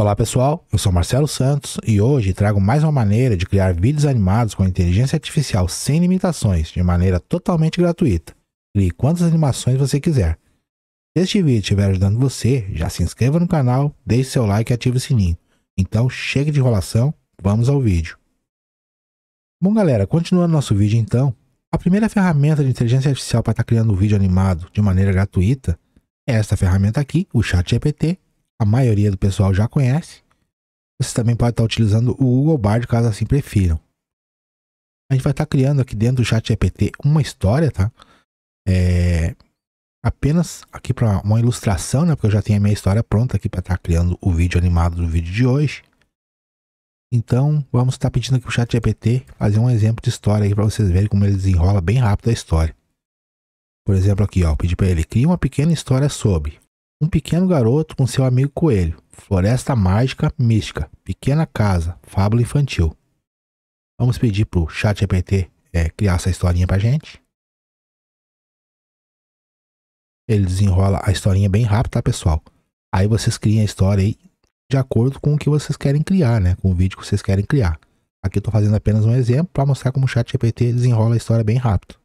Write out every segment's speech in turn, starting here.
Olá pessoal, eu sou Marcelo Santos e hoje trago mais uma maneira de criar vídeos animados com inteligência artificial sem limitações, de maneira totalmente gratuita. Crie quantas animações você quiser. Se este vídeo estiver ajudando você, já se inscreva no canal, deixe seu like e ative o sininho. Então chega de enrolação, vamos ao vídeo. Bom galera, continuando nosso vídeo então, a primeira ferramenta de inteligência artificial para estar criando um vídeo animado de maneira gratuita é esta ferramenta aqui, o ChatGPT, a maioria do pessoal já conhece. Você também pode estar utilizando o Google Bard caso assim prefiram. A gente vai estar criando aqui dentro do chat GPT uma história, tá? É, apenas aqui para uma ilustração, né? Porque eu já tenho a minha história pronta aqui para estar criando o vídeo animado do vídeo de hoje. Então, vamos estar pedindo aqui para o chat GPT fazer um exemplo de história aí para vocês verem como ele desenrola bem rápido a história. Por exemplo, aqui, ó, pedi para ele criar uma pequena história sobre um pequeno garoto com seu amigo coelho. Floresta mágica mística. Pequena casa. Fábula infantil. Vamos pedir pro chat GPT é, criar essa historinha pra gente. Ele desenrola a historinha bem rápido, tá, pessoal? Aí vocês criam a história aí de acordo com o que vocês querem criar, né? Com o vídeo que vocês querem criar. Aqui eu tô fazendo apenas um exemplo para mostrar como o chat GPT desenrola a história bem rápido.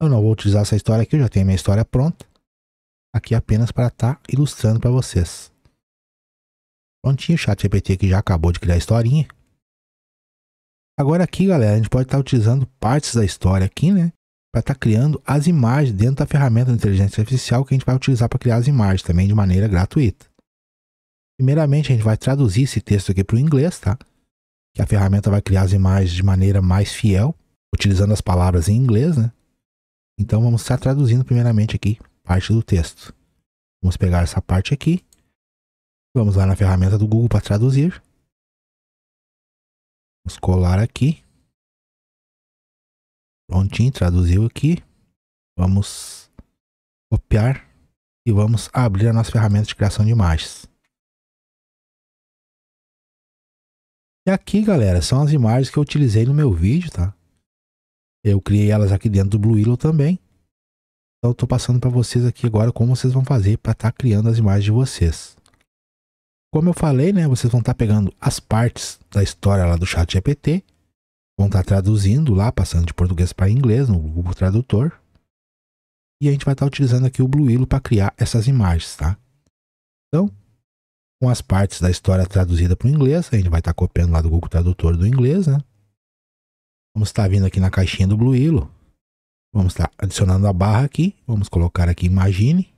Eu não vou utilizar essa história aqui, eu já tenho a minha história pronta aqui apenas para estar tá ilustrando para vocês. Prontinho, o chat GPT que já acabou de criar a historinha. Agora aqui, galera, a gente pode estar tá utilizando partes da história aqui, né? Para estar tá criando as imagens dentro da ferramenta de inteligência artificial que a gente vai utilizar para criar as imagens também de maneira gratuita. Primeiramente, a gente vai traduzir esse texto aqui para o inglês, tá? Que a ferramenta vai criar as imagens de maneira mais fiel, utilizando as palavras em inglês, né? Então vamos estar traduzindo primeiramente aqui parte do texto. Vamos pegar essa parte aqui. Vamos lá na ferramenta do Google para traduzir. Vamos colar aqui. Prontinho, traduziu aqui. Vamos copiar e vamos abrir a nossa ferramenta de criação de imagens. E aqui, galera, são as imagens que eu utilizei no meu vídeo, tá? Eu criei elas aqui dentro do Blue Willow também. Então eu estou passando para vocês aqui agora como vocês vão fazer para estar tá criando as imagens de vocês. Como eu falei, né, vocês vão estar tá pegando as partes da história lá do chat GPT, vão estar tá traduzindo lá, passando de português para inglês no Google Tradutor. E a gente vai estar tá utilizando aqui o Blue Willow para criar essas imagens, tá? Então, com as partes da história traduzida para o inglês, a gente vai estar tá copiando lá do Google Tradutor do inglês, né? Vamos estar tá vindo aqui na caixinha do Blue Willow Vamos estar adicionando a barra aqui. Vamos colocar aqui Imagine.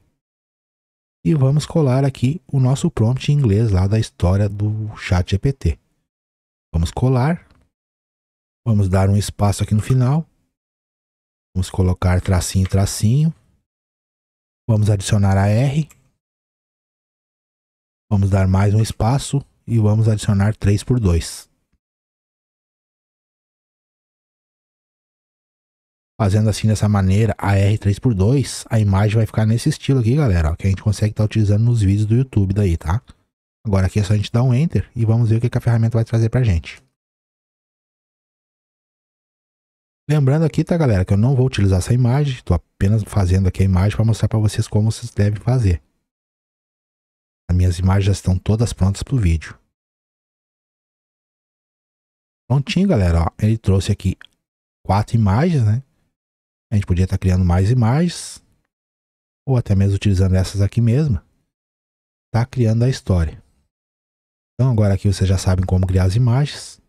E vamos colar aqui o nosso prompt em inglês lá da história do chat GPT. Vamos colar. Vamos dar um espaço aqui no final. Vamos colocar tracinho, tracinho. Vamos adicionar a R. Vamos dar mais um espaço e vamos adicionar 3 por 2. Fazendo assim dessa maneira, a R3x2, a imagem vai ficar nesse estilo aqui, galera, ó, que a gente consegue estar tá utilizando nos vídeos do YouTube daí, tá? Agora aqui é só a gente dar um Enter e vamos ver o que, que a ferramenta vai trazer pra gente. Lembrando aqui, tá, galera, que eu não vou utilizar essa imagem, estou apenas fazendo aqui a imagem para mostrar para vocês como vocês devem fazer. As minhas imagens já estão todas prontas para o vídeo. Prontinho, galera, ó, ele trouxe aqui quatro imagens, né? A gente podia estar criando mais imagens, ou até mesmo utilizando essas aqui mesmo, tá criando a história. Então agora aqui vocês já sabem como criar as imagens.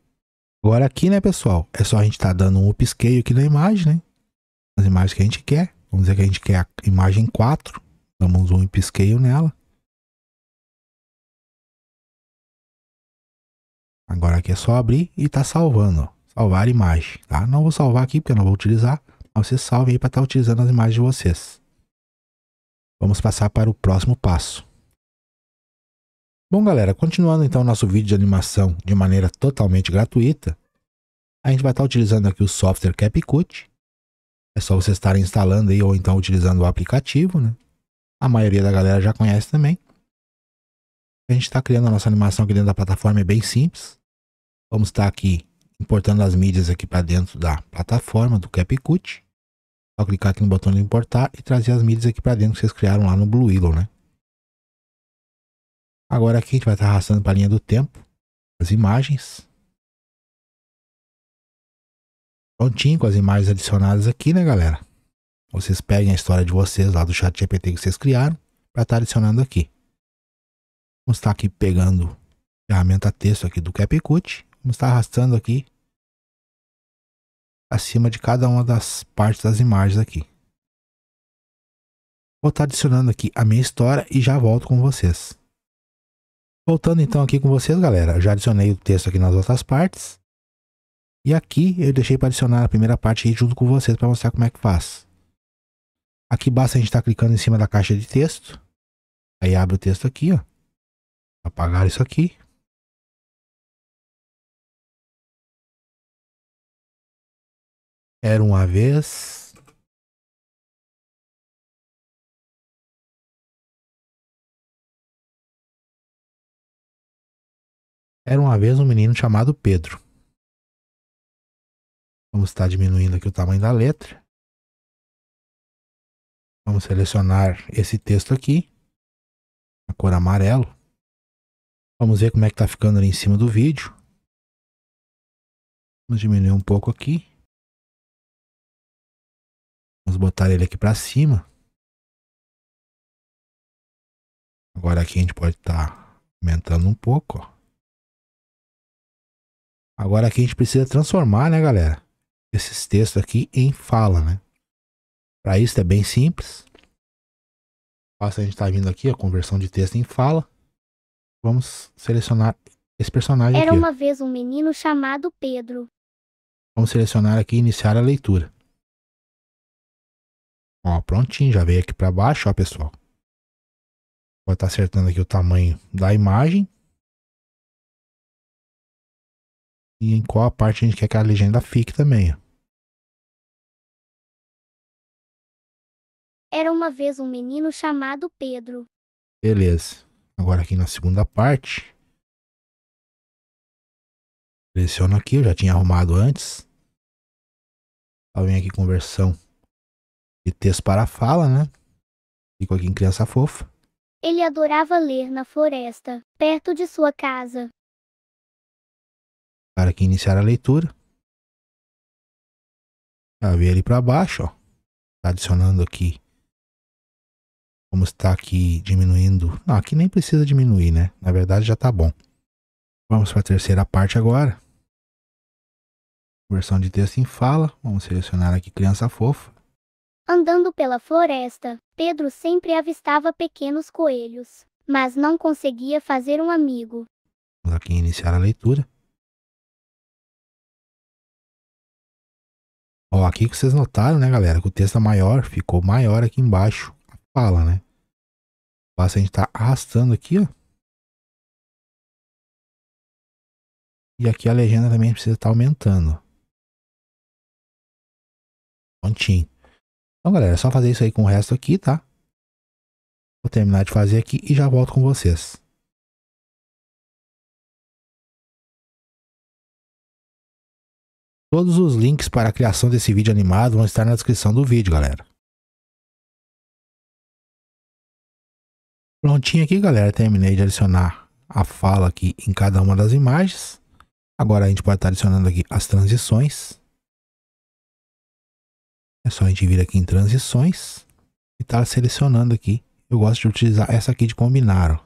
Agora aqui, né, pessoal, é só a gente estar tá dando um upscale aqui na imagem, né? As imagens que a gente quer. Vamos dizer que a gente quer a imagem 4. Damos um upscale nela. Agora aqui é só abrir e tá salvando, ó. Salvar imagem, tá? Não vou salvar aqui porque eu não vou utilizar. Você salve aí para estar tá utilizando as imagens de vocês. Vamos passar para o próximo passo. Bom, galera, continuando então nosso vídeo de animação de maneira totalmente gratuita, a gente vai estar tá utilizando aqui o software CapCut. É só vocês estarem instalando aí ou então utilizando o aplicativo, né? A maioria da galera já conhece também. A gente está criando a nossa animação aqui dentro da plataforma, é bem simples. Vamos estar aqui importando as mídias aqui para dentro da plataforma do CapCut. Só clicar aqui no botão de importar e trazer as mídias aqui para dentro que vocês criaram lá no Blue Willow, né? Agora aqui a gente vai estar arrastando para a linha do tempo as imagens. Prontinho com as imagens adicionadas aqui, né, galera? Vocês peguem a história de vocês lá do chat GPT que vocês criaram para estar adicionando aqui. Vamos estar aqui pegando a ferramenta texto aqui do CapCut. Vamos estar arrastando aqui acima de cada uma das partes das imagens aqui. Vou estar adicionando aqui a minha história e já volto com vocês. Voltando então aqui com vocês, galera. Já adicionei o texto aqui nas outras partes. E aqui eu deixei para adicionar a primeira parte junto com vocês para mostrar como é que faz. Aqui basta a gente estar clicando em cima da caixa de texto. Aí abre o texto aqui, ó. Apagar isso aqui. Era uma vez. Era uma vez um menino chamado Pedro. Vamos estar diminuindo aqui o tamanho da letra. Vamos selecionar esse texto aqui, a cor amarelo. Vamos ver como é que está ficando ali em cima do vídeo. Vamos diminuir um pouco aqui. Vamos botar ele aqui para cima. Agora aqui a gente pode estar tá aumentando um pouco. Ó. Agora aqui a gente precisa transformar, né, galera? Esses textos aqui em fala, né? Para isso é bem simples. Basta a gente estar tá vindo aqui, a conversão de texto em fala. Vamos selecionar esse personagem Era aqui. Era uma vez um menino chamado Pedro. Vamos selecionar aqui iniciar a leitura. Ó, prontinho, já veio aqui para baixo, ó, pessoal. Vou estar acertando aqui o tamanho da imagem. E em qual parte a gente quer que a legenda fique também, ó. Era uma vez um menino chamado Pedro. Beleza. Agora aqui na segunda parte. Seleciono aqui, eu já tinha arrumado antes. Eu venho aqui conversão de texto para fala, né? Fico aqui em criança fofa. Ele adorava ler na floresta, perto de sua casa. Para aqui iniciar a leitura. Já veio ali para baixo, ó. Tá adicionando aqui. Vamos estar aqui diminuindo. Não, aqui nem precisa diminuir, né? Na verdade já tá bom. Vamos para a terceira parte agora. Versão de texto em fala. Vamos selecionar aqui criança fofa. Andando pela floresta, Pedro sempre avistava pequenos coelhos, mas não conseguia fazer um amigo. Vamos aqui iniciar a leitura. Ó, aqui que vocês notaram, né, galera, que o texto é maior, ficou maior aqui embaixo, a fala, né? Basta a gente tá arrastando aqui, ó. E aqui a legenda também precisa estar tá aumentando. Prontinho. Então, galera, é só fazer isso aí com o resto aqui, tá? Vou terminar de fazer aqui e já volto com vocês. Todos os links para a criação desse vídeo animado vão estar na descrição do vídeo, galera. Prontinho aqui, galera. Terminei de adicionar a fala aqui em cada uma das imagens. Agora a gente pode estar adicionando aqui as transições. É só a gente vir aqui em transições e tá selecionando aqui. Eu gosto de utilizar essa aqui de combinar. Ó.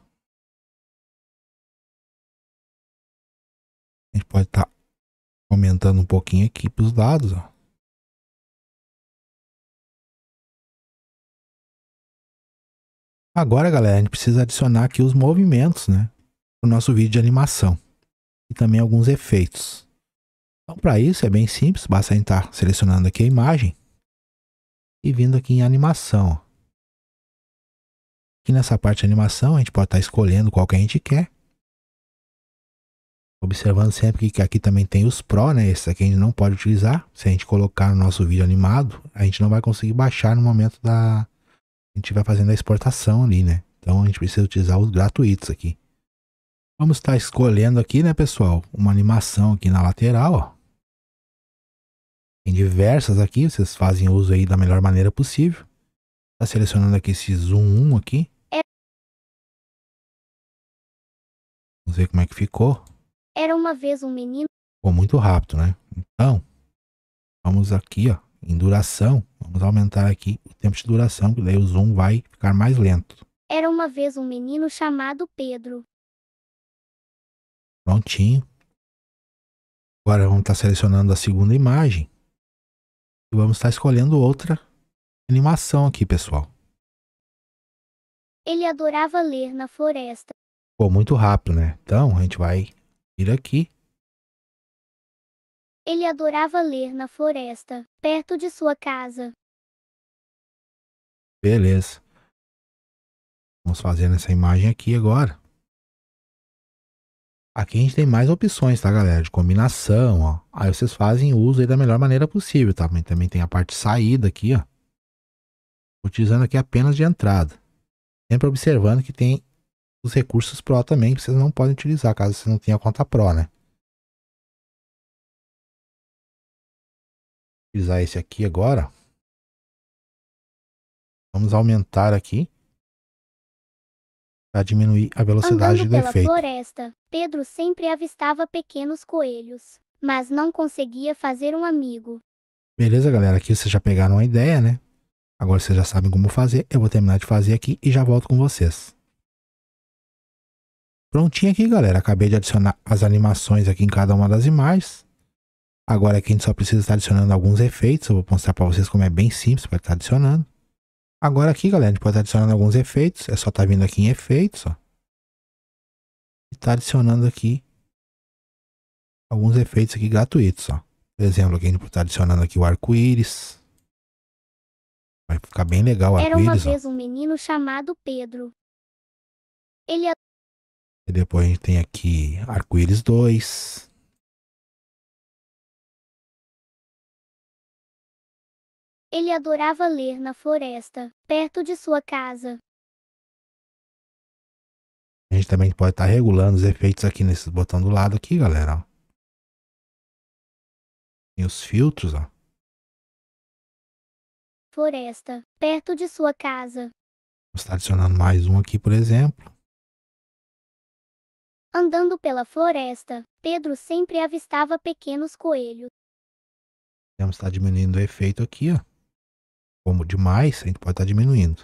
A gente pode estar tá aumentando um pouquinho aqui para os lados. Ó. Agora, galera, a gente precisa adicionar aqui os movimentos, né? O nosso vídeo de animação. E também alguns efeitos. Então, para isso é bem simples. Basta a gente estar tá selecionando aqui a imagem e vindo aqui em animação. Aqui nessa parte de animação, a gente pode estar escolhendo qual que a gente quer. Observando sempre que aqui também tem os Pro, né? Esse aqui a gente não pode utilizar. Se a gente colocar no nosso vídeo animado, a gente não vai conseguir baixar no momento da... A gente vai fazendo a exportação ali, né? Então a gente precisa utilizar os gratuitos aqui. Vamos estar escolhendo aqui, né, pessoal? Uma animação aqui na lateral, ó. Tem diversas aqui, vocês fazem uso aí da melhor maneira possível. Tá selecionando aqui esse zoom 1 aqui. Vamos ver como é que ficou. Era uma vez um menino. Ficou muito rápido, né? Então, vamos aqui, ó, em duração. Vamos aumentar aqui o tempo de duração, que daí o zoom vai ficar mais lento. Era uma vez um menino chamado Pedro. Prontinho. Agora vamos estar selecionando a segunda imagem. E vamos estar escolhendo outra animação aqui, pessoal. Ele adorava ler na floresta. Ficou muito rápido, né? Então, a gente vai vir aqui. Ele adorava ler na floresta, perto de sua casa. Beleza. Vamos fazer essa imagem aqui agora. Aqui a gente tem mais opções, tá, galera? De combinação, ó. Aí vocês fazem uso aí da melhor maneira possível, tá? Também tem a parte saída aqui, ó. Utilizando aqui apenas de entrada. Sempre observando que tem os recursos Pro também, que vocês não podem utilizar, caso você não tenha conta Pro, né? Vou utilizar esse aqui agora. Vamos aumentar aqui para diminuir a velocidade Andando do pela efeito. floresta, Pedro sempre avistava pequenos coelhos, mas não conseguia fazer um amigo. Beleza, galera? Aqui vocês já pegaram uma ideia, né? Agora vocês já sabem como fazer. Eu vou terminar de fazer aqui e já volto com vocês. Prontinho aqui, galera. Acabei de adicionar as animações aqui em cada uma das imagens. Agora aqui a gente só precisa estar adicionando alguns efeitos. Eu vou mostrar para vocês como é bem simples para estar adicionando. Agora aqui, galera, a gente pode estar adicionando alguns efeitos. É só estar vindo aqui em efeitos, ó. E tá adicionando aqui alguns efeitos aqui gratuitos, ó. Por exemplo, aqui a gente pode estar adicionando aqui o arco-íris. Vai ficar bem legal o Era uma arco-íris, ó. vez um menino chamado Pedro. Ele E depois a gente tem aqui arco-íris 2. Ele adorava ler na floresta, perto de sua casa. A gente também pode estar regulando os efeitos aqui nesse botão do lado aqui, galera. Tem os filtros, ó. Floresta, perto de sua casa. Vamos estar adicionando mais um aqui, por exemplo. Andando pela floresta, Pedro sempre avistava pequenos coelhos. Vamos estar diminuindo o efeito aqui, ó. Como demais, a gente pode estar diminuindo.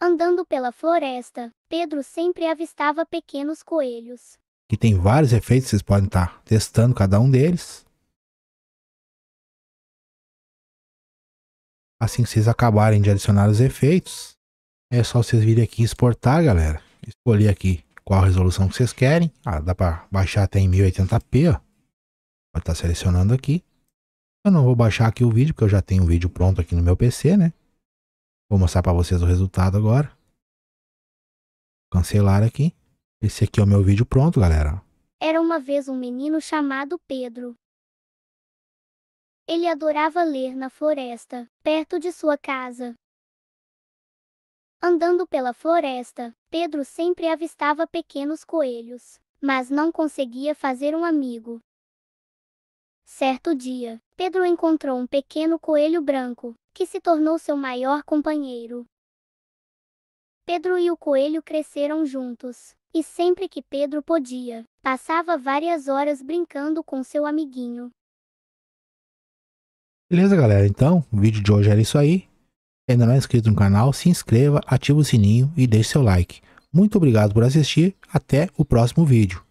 Andando pela floresta, Pedro sempre avistava pequenos coelhos. Aqui tem vários efeitos, vocês podem estar testando cada um deles. Assim que vocês acabarem de adicionar os efeitos, é só vocês virem aqui e exportar, galera. Escolher aqui qual resolução que vocês querem. Ah, dá para baixar até em 1080p, ó. Pode estar selecionando aqui. Eu não vou baixar aqui o vídeo, porque eu já tenho o vídeo pronto aqui no meu PC, né? Vou mostrar para vocês o resultado agora. Cancelar aqui. Esse aqui é o meu vídeo pronto, galera. Era uma vez um menino chamado Pedro. Ele adorava ler na floresta, perto de sua casa. Andando pela floresta, Pedro sempre avistava pequenos coelhos, mas não conseguia fazer um amigo. Certo dia, Pedro encontrou um pequeno coelho branco, que se tornou seu maior companheiro. Pedro e o coelho cresceram juntos, e sempre que Pedro podia, passava várias horas brincando com seu amiguinho. Beleza, galera? Então, o vídeo de hoje era isso aí. Se ainda não é inscrito no canal, se inscreva, ative o sininho e deixe seu like. Muito obrigado por assistir. Até o próximo vídeo.